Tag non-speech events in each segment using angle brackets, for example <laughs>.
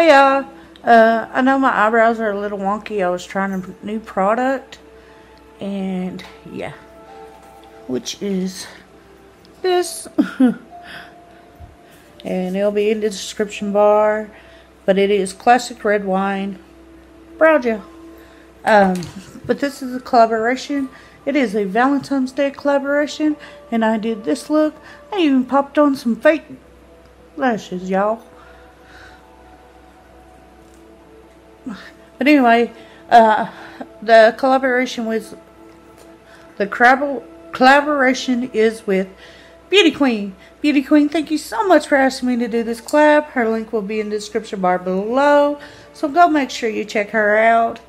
Hey y'all, uh, I know my eyebrows are a little wonky. I was trying a new product, and yeah, which is this, <laughs> and it'll be in the description bar. But it is classic red wine brow gel. Um, but this is a collaboration. It is a Valentine's Day collaboration, and I did this look. I even popped on some fake lashes, y'all. But anyway, uh, the collaboration with the collaboration is with Beauty Queen. Beauty Queen, thank you so much for asking me to do this collab. Her link will be in the description bar below. So go make sure you check her out.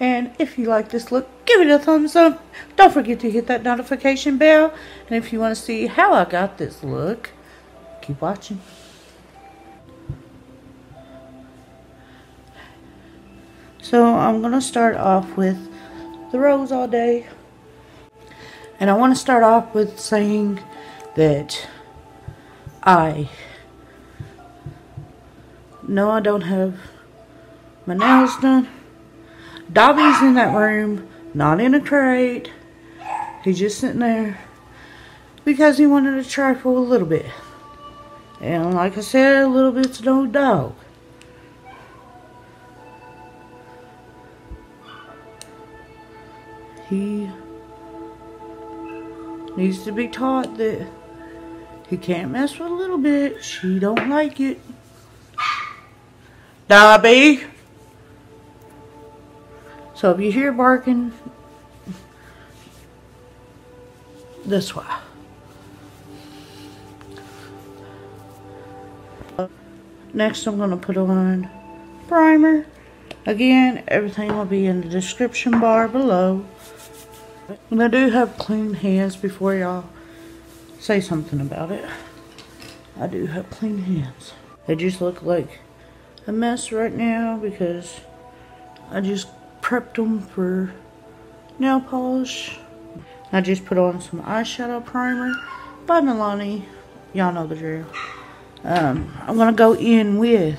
And if you like this look, give it a thumbs up. Don't forget to hit that notification bell. And if you want to see how I got this look, keep watching. So I'm going to start off with the rose all day. And I want to start off with saying that I know I don't have my nails done. Dobby's in that room, not in a crate. He's just sitting there because he wanted to trifle a little bit. And like I said, a little bit's no dog. He needs to be taught that he can't mess with a little bit. She don't like it. Dobby. So if you hear barking, this way. Next I'm going to put on primer. Again, everything will be in the description bar below. And I do have clean hands before y'all say something about it. I do have clean hands. They just look like a mess right now because I just prepped them for nail polish. I just put on some eyeshadow primer by Milani. Y'all know the drill. Um, I'm going to go in with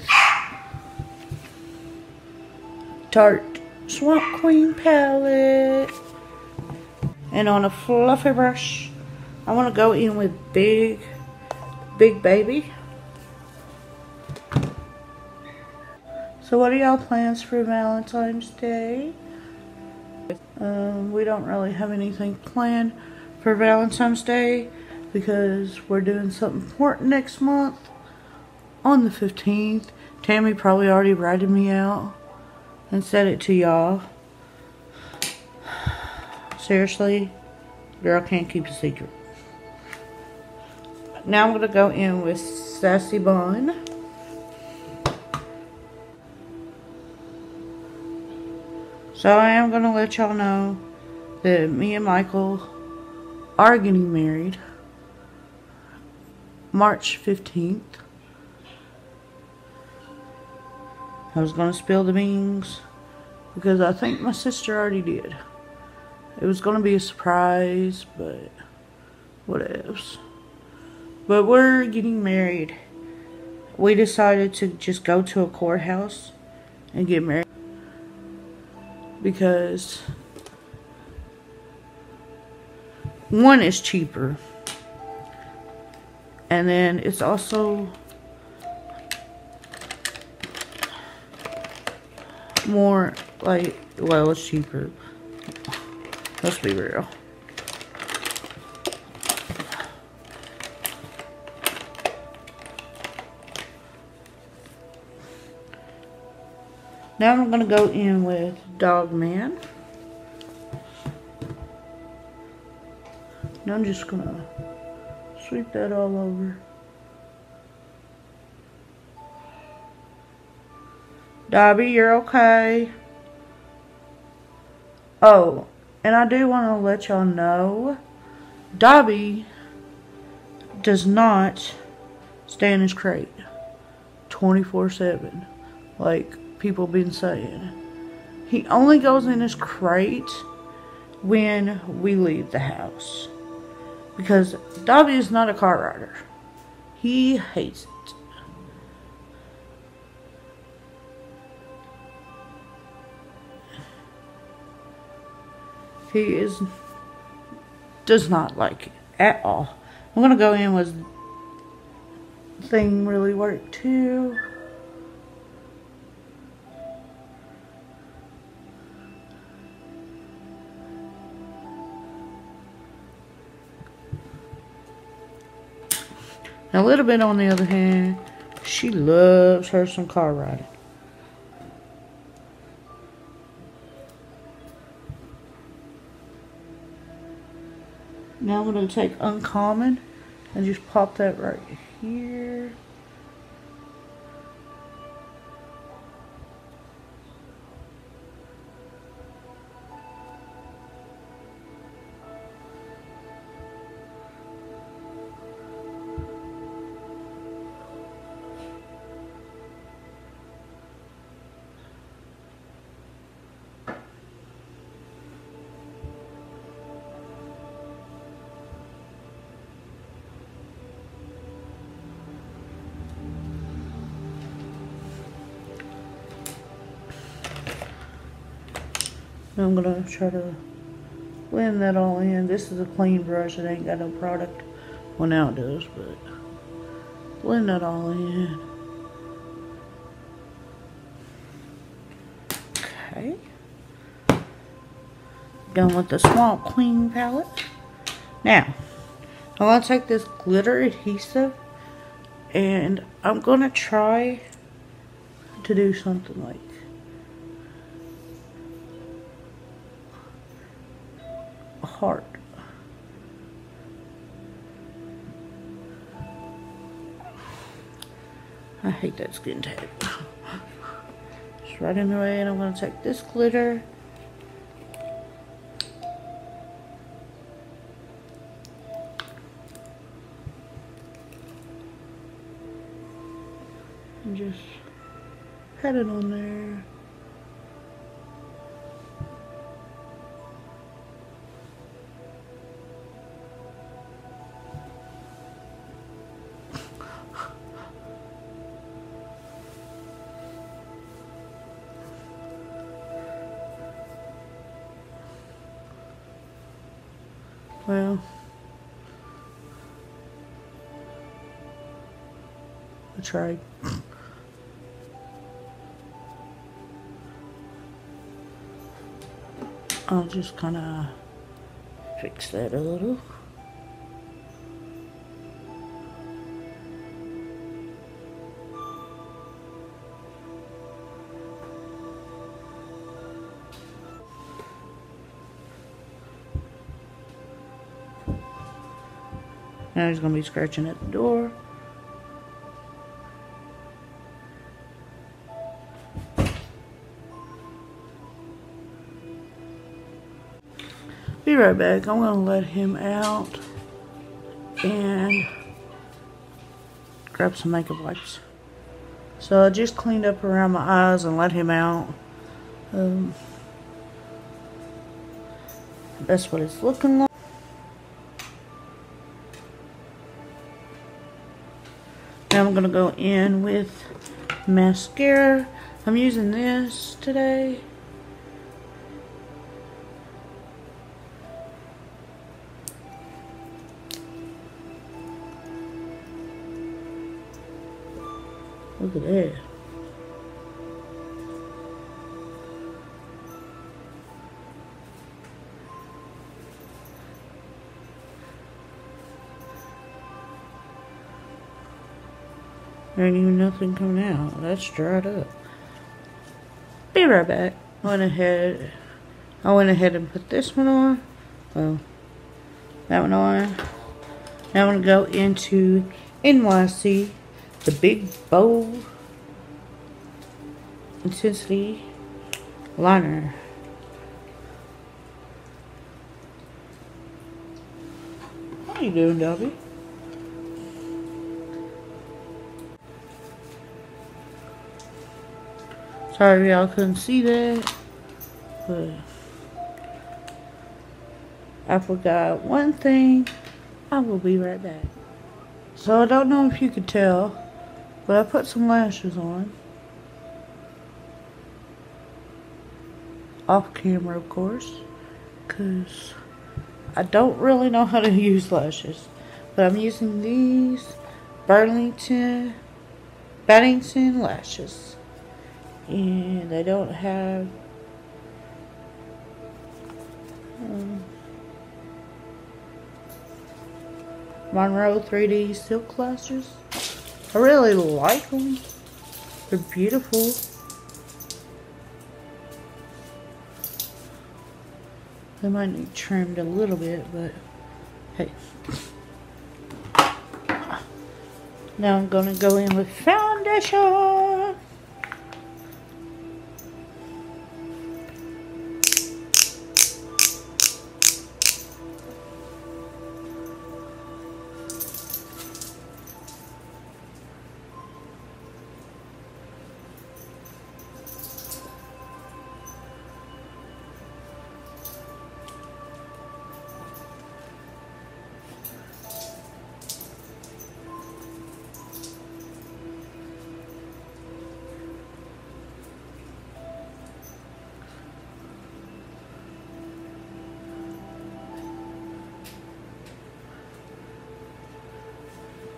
Tarte Swamp Queen palette. And on a fluffy brush, I want to go in with Big, Big Baby. So what are y'all plans for Valentine's Day? Um, we don't really have anything planned for Valentine's Day because we're doing something important next month on the 15th. Tammy probably already writed me out and said it to y'all. Seriously, girl can't keep a secret. Now I'm going to go in with Sassy Bun. So I am going to let y'all know that me and Michael are getting married March 15th. I was going to spill the beans because I think my sister already did. It was going to be a surprise, but what else? But we're getting married. We decided to just go to a courthouse and get married. Because one is cheaper. And then it's also more like, well, it's cheaper. Let's be real. Now I'm going to go in with Dog Man. And I'm just going to sweep that all over. Dobby, you're okay. Oh, and I do want to let y'all know, Dobby does not stay in his crate 24-7, like people been saying. He only goes in his crate when we leave the house. Because Dobby is not a car rider. He hates it. He is does not like it at all. I'm gonna go in with thing really work too. A little bit on the other hand, she loves her some car riding. Going to take Uncommon and just pop that right here. I'm gonna try to blend that all in. This is a clean brush. It ain't got no product. Well, now it does, but blend that all in. Okay. Done with the small clean palette. Now, I'm gonna take this glitter adhesive and I'm gonna try to do something like heart. I hate that skin tag. It's right in the way and I'm going to take this glitter. And just pat it on there. Well, I tried. I'll just kind of fix that a little. Now he's going to be scratching at the door. Be right back. I'm going to let him out and grab some makeup wipes. So I just cleaned up around my eyes and let him out. Um, that's what it's looking like. Now I'm going to go in with mascara. I'm using this today. Look at that. There ain't even nothing coming out. That's dried up. Be right back. I went ahead I went ahead and put this one on. Well, that one on. Now I'm gonna go into NYC, the big bold intensity liner. How you doing, Dobby? Sorry y'all couldn't see that. But I forgot one thing. I will be right back. So I don't know if you could tell, but I put some lashes on. Off camera, of course. because I don't really know how to <laughs> use lashes. But I'm using these Burlington Battington lashes. And I don't have um, Monroe 3D silk clusters. I really like them. They're beautiful. They might need trimmed a little bit, but hey. Now I'm going to go in with foundation.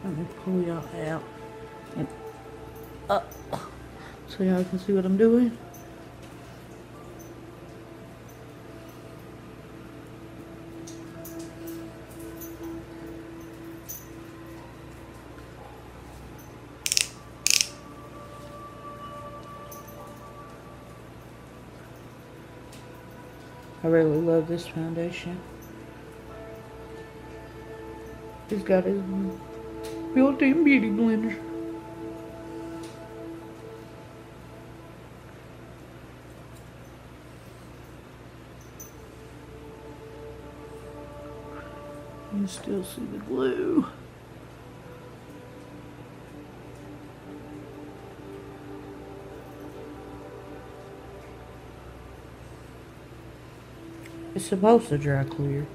Let me pull y'all out and up uh, so y'all can see what I'm doing. I really love this foundation. He's got his built-in beauty blender. You still see the glue. It's supposed to dry clear.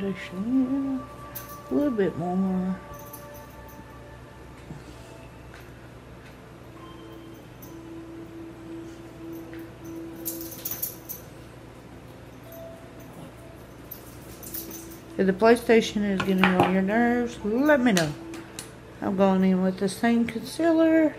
Foundation a little bit more. If the PlayStation is getting on your nerves, let me know. I'm going in with the same concealer.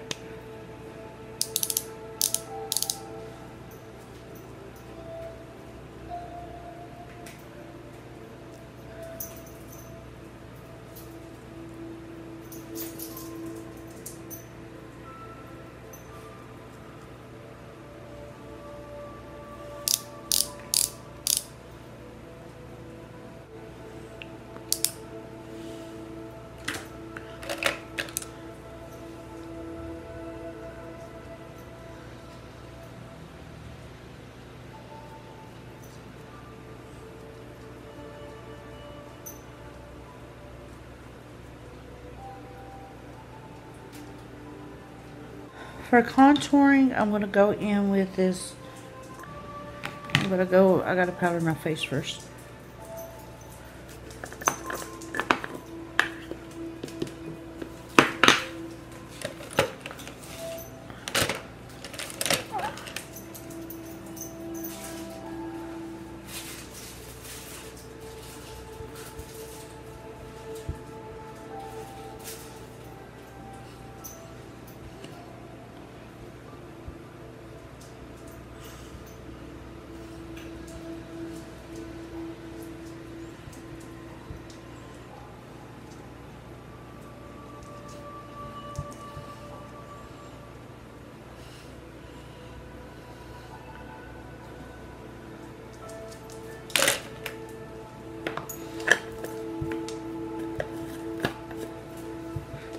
For contouring, I'm going to go in with this. I'm going to go, I got to powder my face first.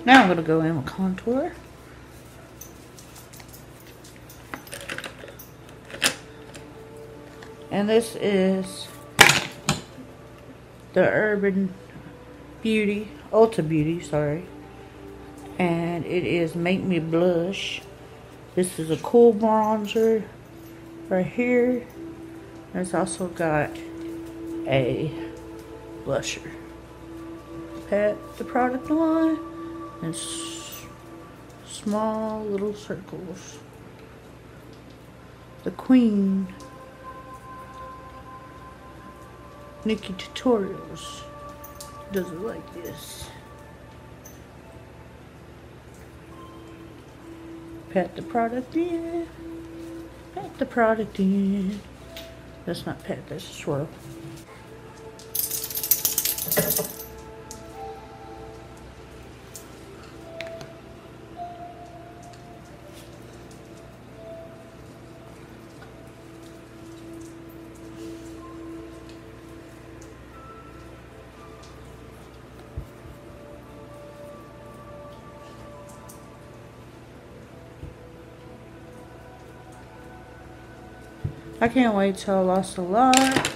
Now I'm going to go in with contour. And this is the Urban Beauty, Ulta Beauty, sorry. And it is Make Me Blush. This is a cool bronzer right here. It's also got a blusher. Pat the product line and small little circles. The Queen NikkieTutorials does it like this. Pat the product in. Pat the product in. That's not pat, that's swirl. I can't wait till I lost a lot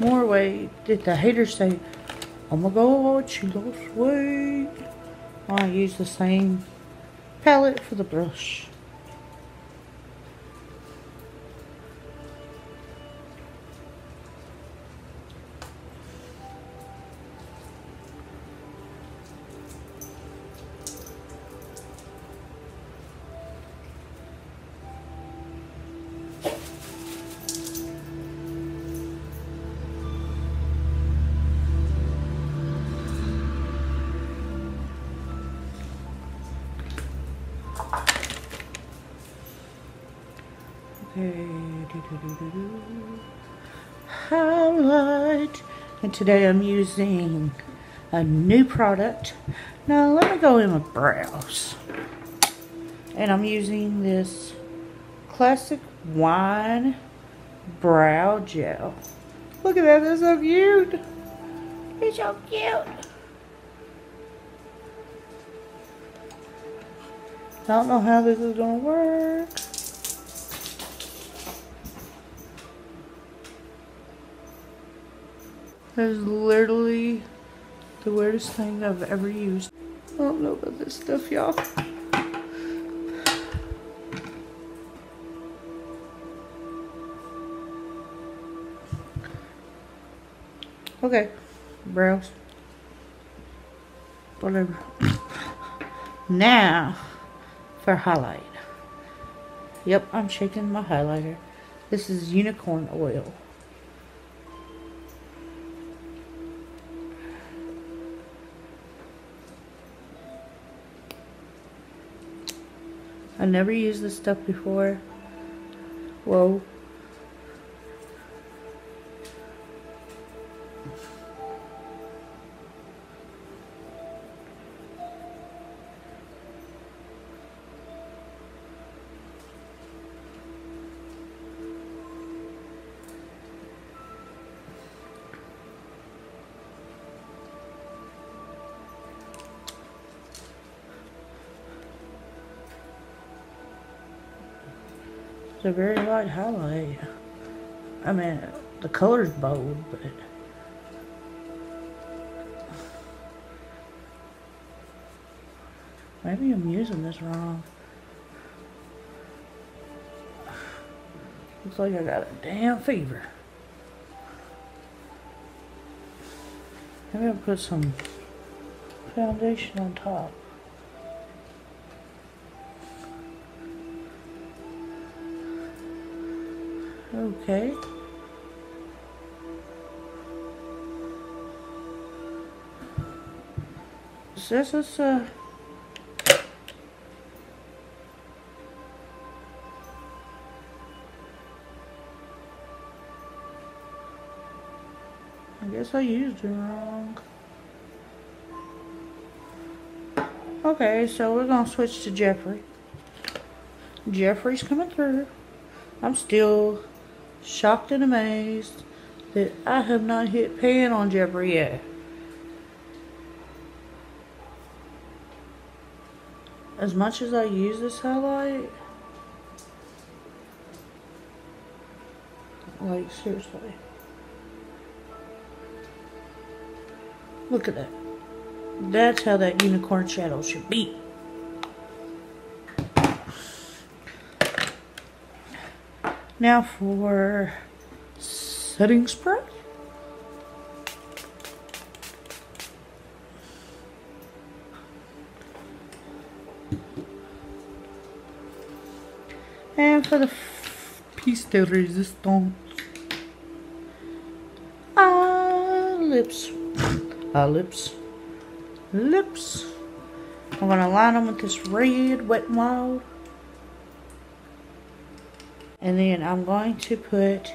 more weight. Did the haters say, oh my god, she lost weight. I use the same palette for the brush. Highlight. And today I'm using a new product. Now let me go in my brows. And I'm using this classic wine brow gel. Look at that, that's so cute. It's so cute. I don't know how this is to work. That is literally the weirdest thing I've ever used. I don't know about this stuff, y'all. Okay, brows. Whatever. <coughs> now, for highlight. Yep, I'm shaking my highlighter. This is unicorn oil. I never used this stuff before. Whoa. It's a very light highlight. I mean, the color's bold, but... Maybe I'm using this wrong. Looks like I got a damn fever. Maybe I'll put some foundation on top. Okay. This is uh I guess I used it wrong. Okay, so we're gonna switch to Jeffree. Jeffree's coming through. I'm still shocked and amazed that I have not hit pan on Jeffree yet. As much as I use this highlight, like seriously. Look at that. That's how that unicorn shadow should be. Now for setting spray. And for the piece de resistance, ah, lips, ah, lips, lips. I'm gonna line them with this red Wet n Wild. And then I'm going to put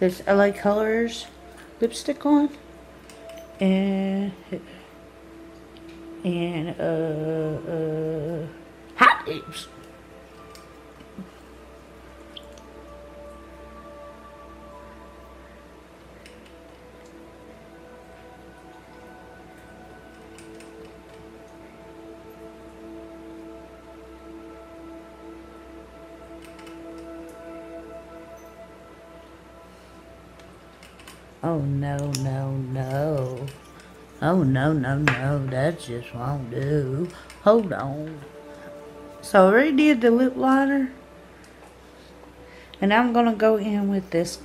this LA Colors lipstick on. And, and, uh, uh, hot lips. Oh no, no, no. Oh no, no, no, that just won't do. Hold on. So I already did the lip liner. And I'm gonna go in with this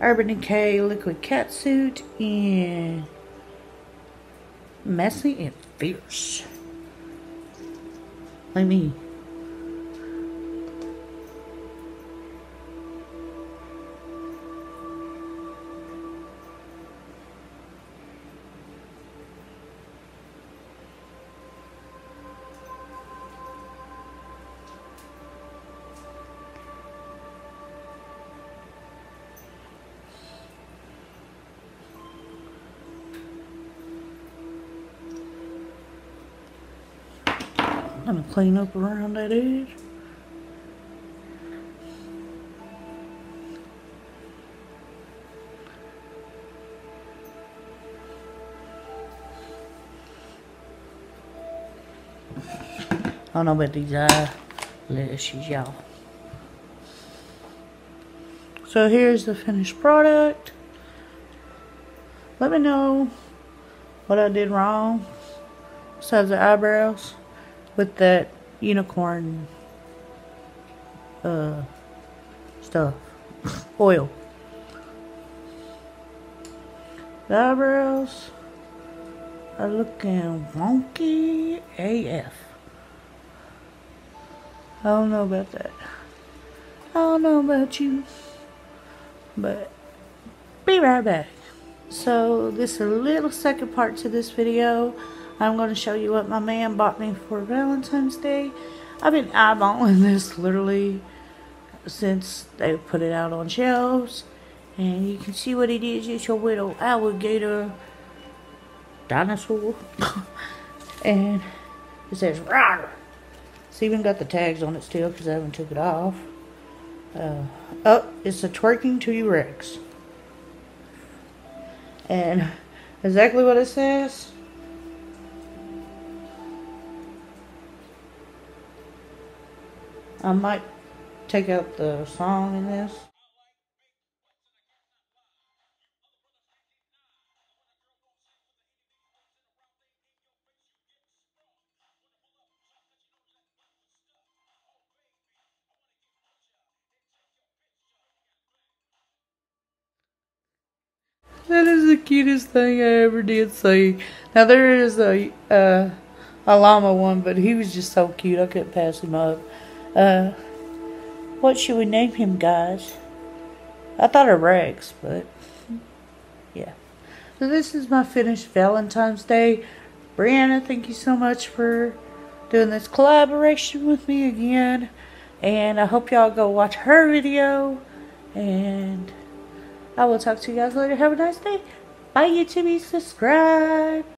Urban Decay Liquid Catsuit in Missy and Fierce. Let me clean up around that edge. I don't know about these eyelashes, y'all. So here's the finished product. Let me know what I did wrong besides the eyebrows with that unicorn uh, stuff. Oil. The eyebrows are looking wonky AF. I don't know about that. I don't know about you. But be right back. So this is a little second part to this video. I'm going to show you what my man bought me for Valentine's Day. I've been eyeballing <laughs> this literally since they put it out on shelves. And you can see what it is. It's your little alligator dinosaur. <laughs> and it says Rawr. It's even got the tags on it still because I haven't took it off. Uh, oh, it's a twerking T-Rex. And <laughs> exactly what it says I might take out the song in this. That is the cutest thing I ever did see. Now there is a uh, a llama one, but he was just so cute I couldn't pass him up. Uh, what should we name him, guys? I thought of Rex, but yeah. So this is my finished Valentine's Day. Brianna, thank you so much for doing this collaboration with me again. And I hope y'all go watch her video. And I will talk to you guys later. Have a nice day. Bye, YouTube. Subscribe.